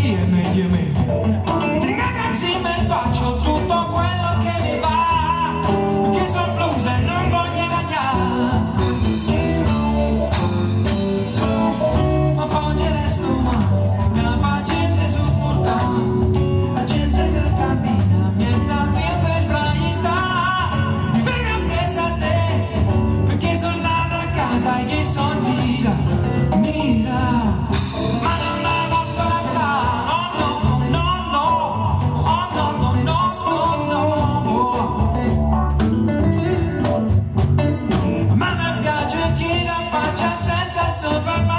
yeah man, yeah man. Sopra